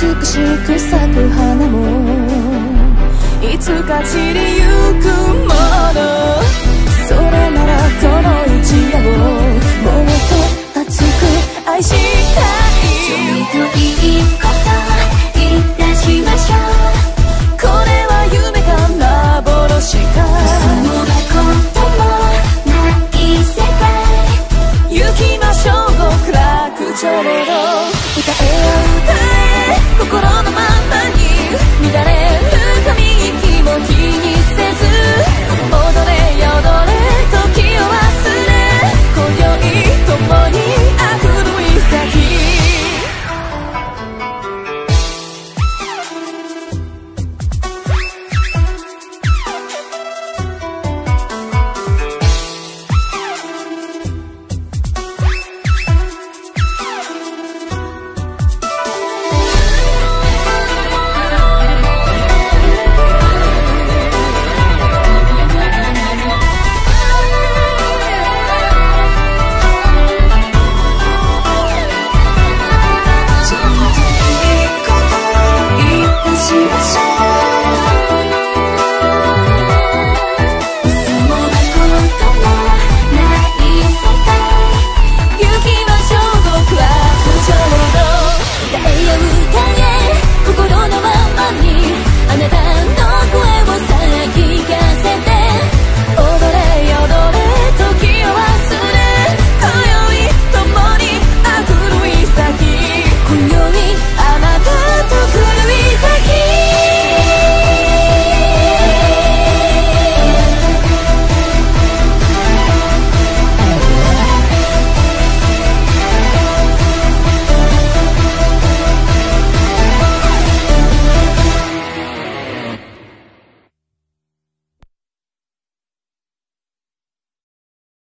美しく咲く花もいつか散りゆくものそれならこの一夜をもっと熱く愛したいちょっといいこといたしましょうこれは夢か幻かそんなこともない世界行きましょう極楽浄土歌えよ